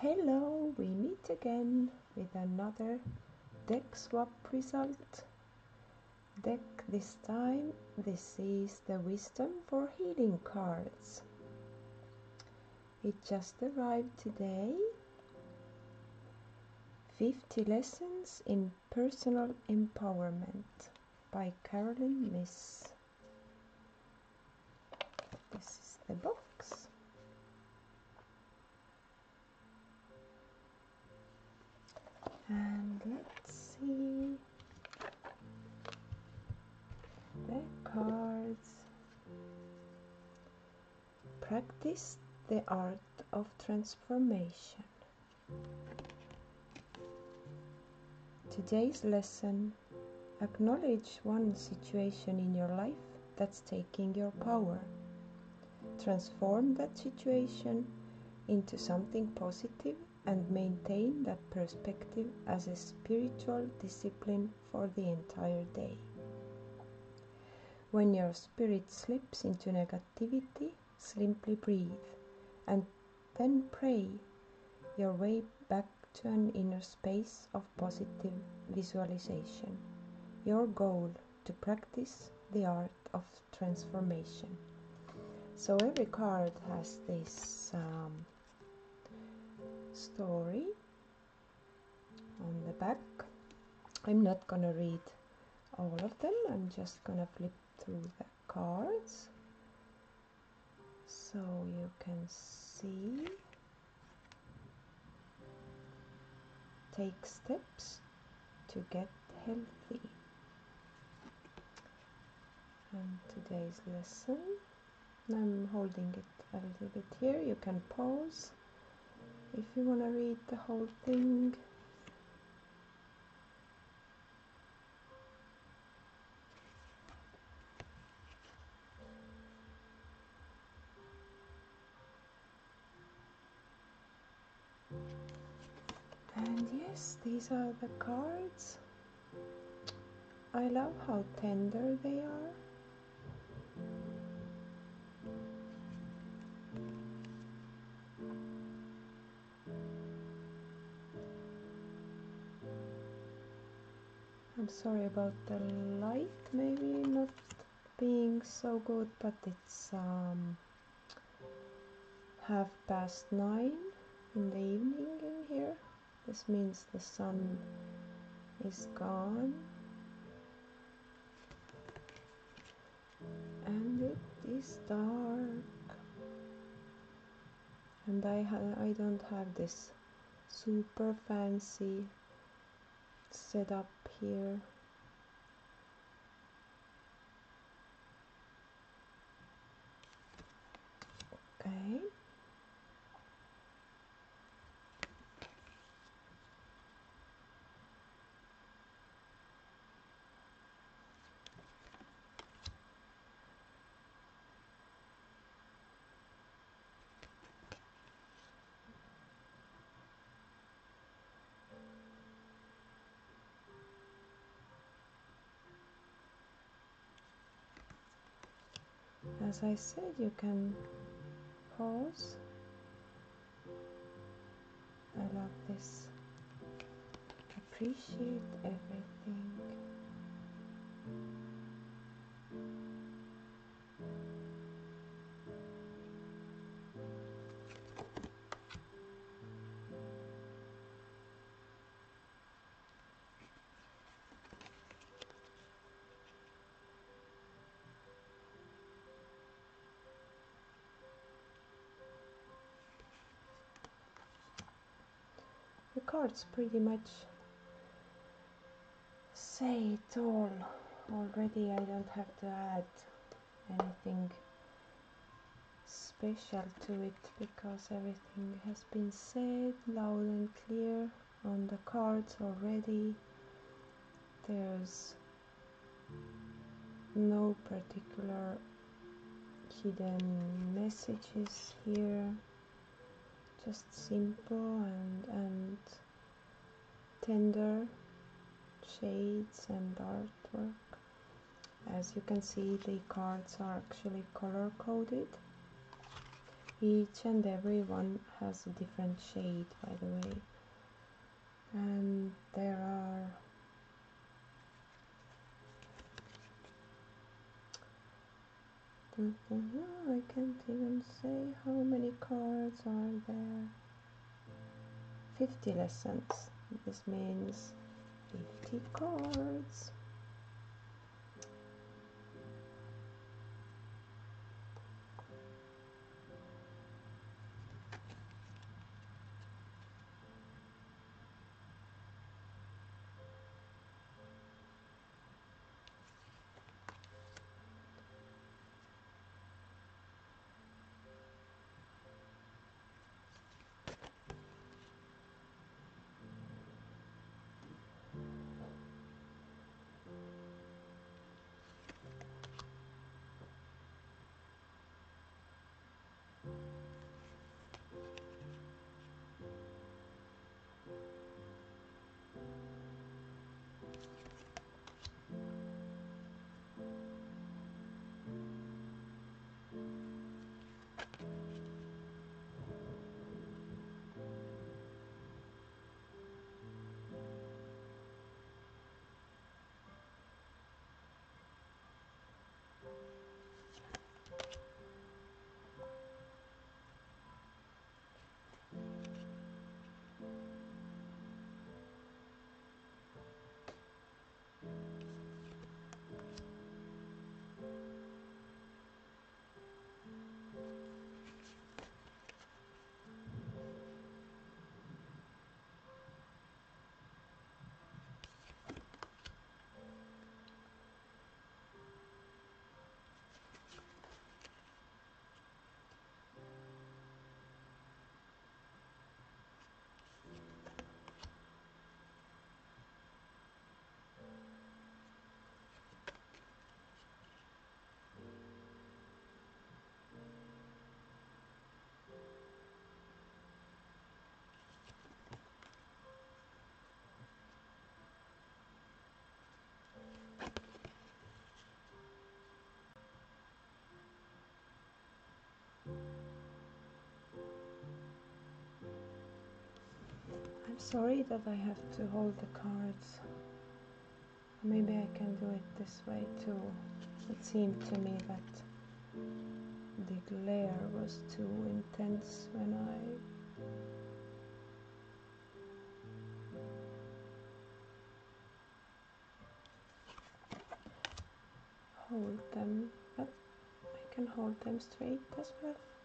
Hello, we meet again with another deck swap result. Deck this time, this is the Wisdom for Healing cards. It just arrived today. 50 Lessons in Personal Empowerment by Caroline Myss. This is the box. And let's see the cards. Practice the art of transformation. Today's lesson acknowledge one situation in your life that's taking your power. Transform that situation into something positive and maintain that perspective as a spiritual discipline for the entire day. When your spirit slips into negativity, simply breathe and then pray your way back to an inner space of positive visualization. Your goal to practice the art of transformation. So every card has this um, story on the back. I'm not gonna read all of them, I'm just gonna flip through the cards so you can see. Take steps to get healthy. And today's lesson, I'm holding it a little bit here. You can pause if you want to read the whole thing. And yes, these are the cards. I love how tender they are. I'm sorry about the light, maybe not being so good, but it's um, half past nine in the evening in here. This means the sun is gone and it is dark and I, I don't have this super fancy setup here. Okay as I said, you can pause. I love this. Appreciate everything. The cards pretty much say it all already. I don't have to add anything special to it because everything has been said loud and clear on the cards already. There's no particular hidden messages here just simple and and tender shades and artwork. As you can see the cards are actually color coded. Each and every one has a different shade by the way. And there are mm-hmm, I say how many cards are there? 50 lessons. This means 50 cards sorry that I have to hold the cards. Maybe I can do it this way too. It seemed to me that the glare was too intense when I hold them, but I can hold them straight as well.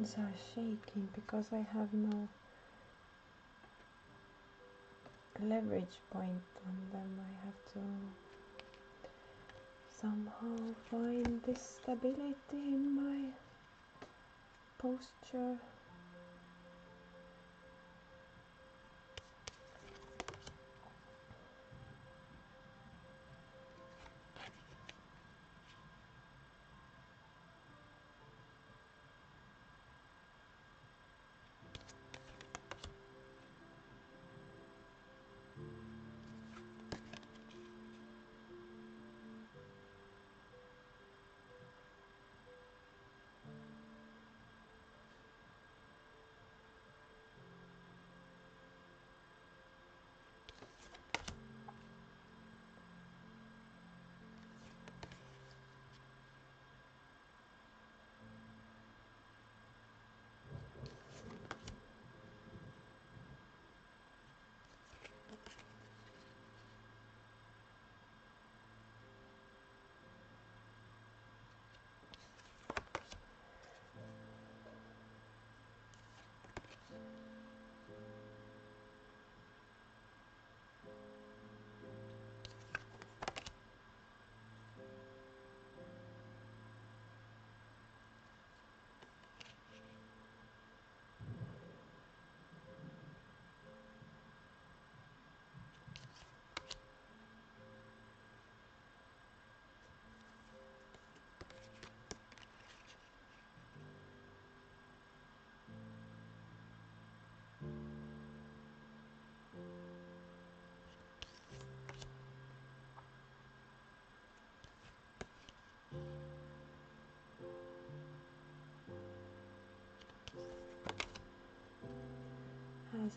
Hands are shaking because I have no leverage point on them. I have to somehow find this stability in my posture.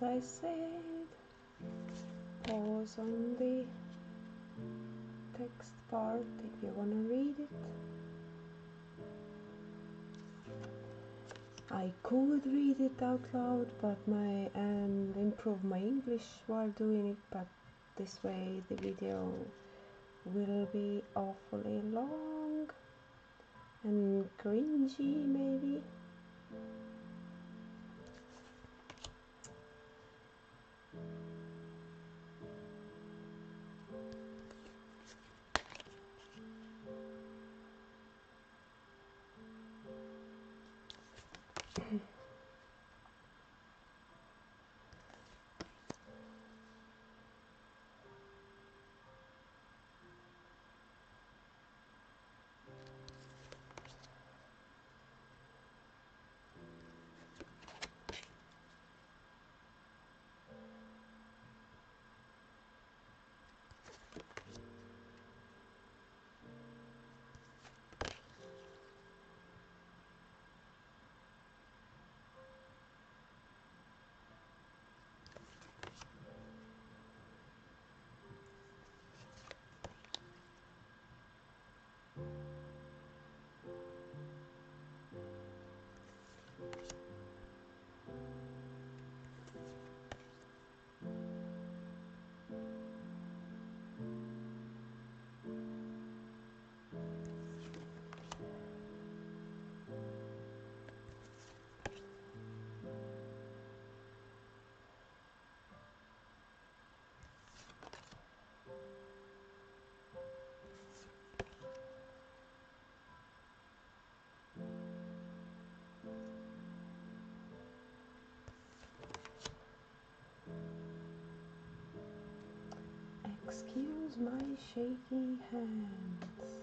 I said, pause on the text part if you want to read it. I could read it out loud but my and improve my English while doing it but this way the video will be awfully long and cringy maybe my shaky hands.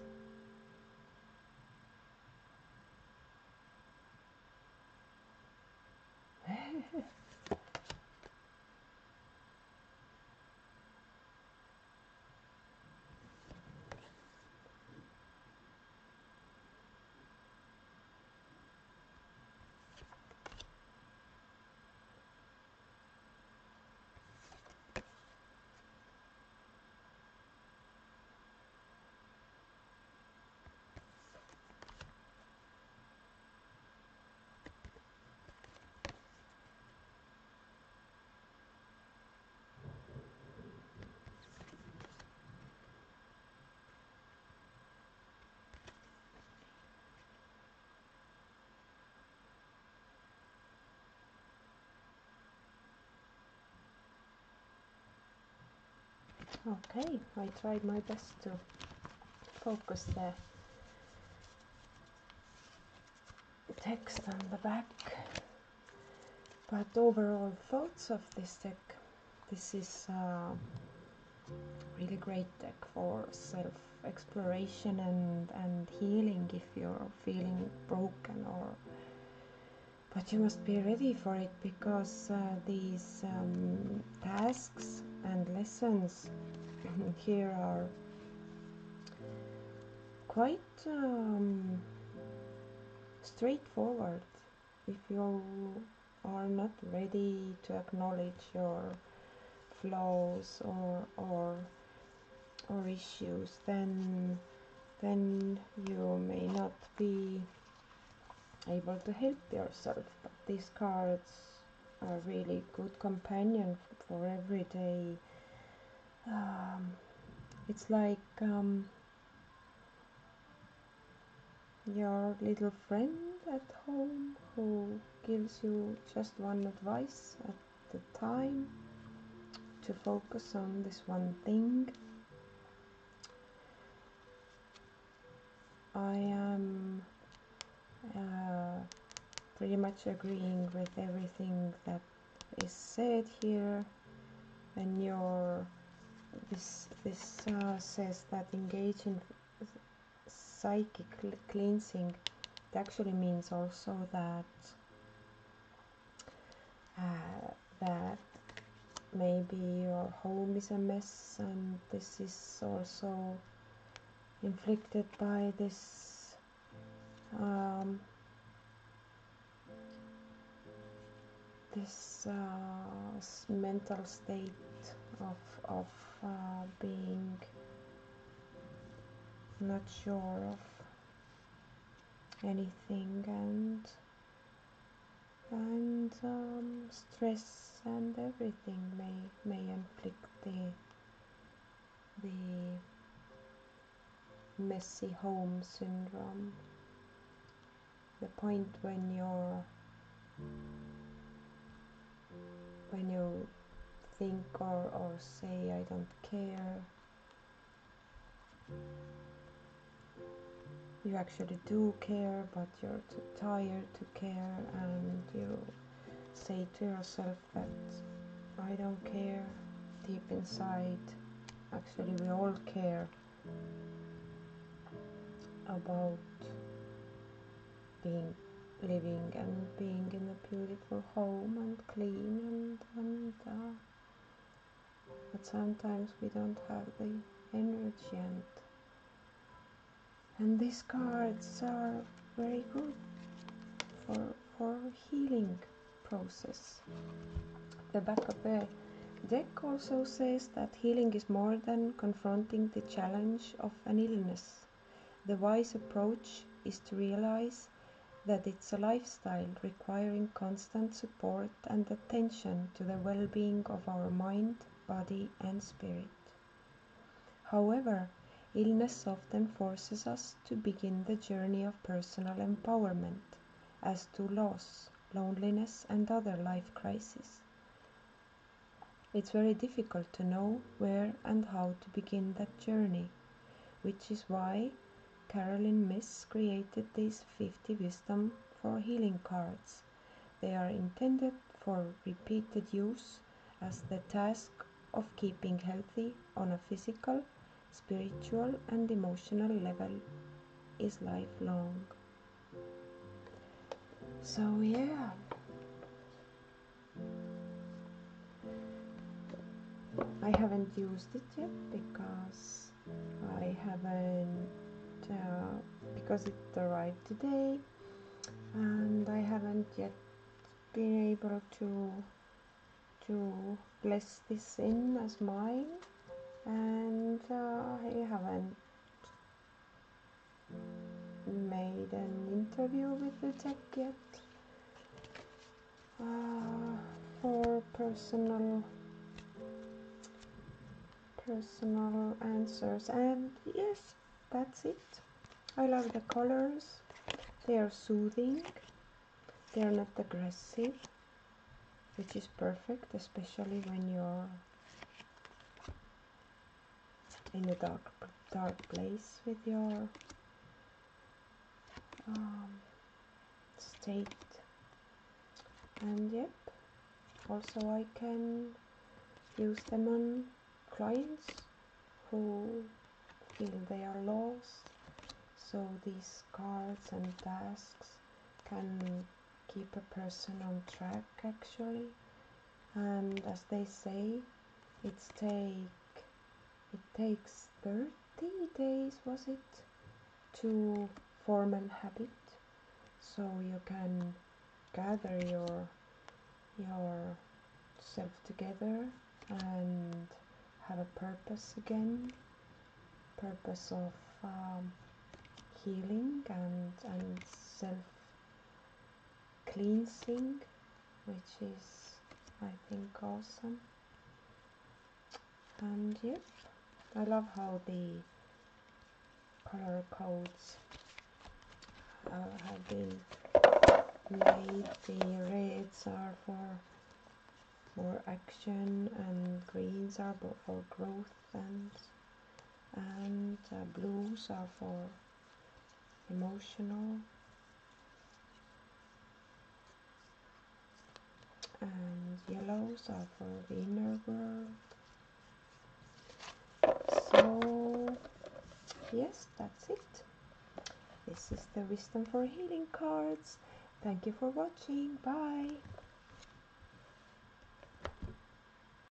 Okay, I tried my best to focus the text on the back. But overall thoughts of this deck, this is a really great deck for self-exploration and, and healing if you're feeling broken or but you must be ready for it because uh, these um, tasks and lessons here are quite um, straightforward if you are not ready to acknowledge your flaws or or or issues then then you may not be able to help yourself. But these cards are really good companion for every day um, it's like um, your little friend at home who gives you just one advice at the time to focus on this one thing. I am uh, pretty much agreeing with everything that is said here and your this this uh, says that engaging in psychic cleansing it actually means also that uh, that maybe your home is a mess and this is also inflicted by this um, this uh, mental state of of uh, being not sure of anything and and um, stress and everything may may inflict the the messy home syndrome. The point when you're when you think or, or say I don't care. You actually do care but you're too tired to care and you say to yourself that I don't care. Deep inside actually we all care about being living and being in a beautiful home and clean and, and uh, but sometimes we don't have the energy and and these cards are very good for for healing process. The back of the deck also says that healing is more than confronting the challenge of an illness. The wise approach is to realize that it's a lifestyle requiring constant support and attention to the well being of our mind, body, and spirit. However, illness often forces us to begin the journey of personal empowerment as to loss, loneliness, and other life crises. It's very difficult to know where and how to begin that journey, which is why Caroline Myss created these 50 wisdom for healing cards. They are intended for repeated use as the task of keeping healthy on a physical, spiritual, and emotional level is lifelong. So, yeah. I haven't used it yet because I haven't uh, because it arrived today and I haven't yet been able to to bless this in as mine and uh, I haven't made an interview with the deck yet. Uh, for personal personal answers. And yes that's it. I love the colors. They are soothing. They are not aggressive which is perfect especially when you're in a dark dark place with your um, state. And yep also I can use them on clients who feel they are lost. So these cards and tasks can keep a person on track actually. And as they say it's take it takes 30 days was it to form an habit. So you can gather your your self together and have a purpose again. Purpose of um, healing and and self cleansing which is I think awesome. And yep I love how the color codes uh, have been made. The reds are for more action and greens are for growth and and uh, blues are for emotional and yellows are for the inner world. So yes that's it. This is the wisdom for healing cards. Thank you for watching. Bye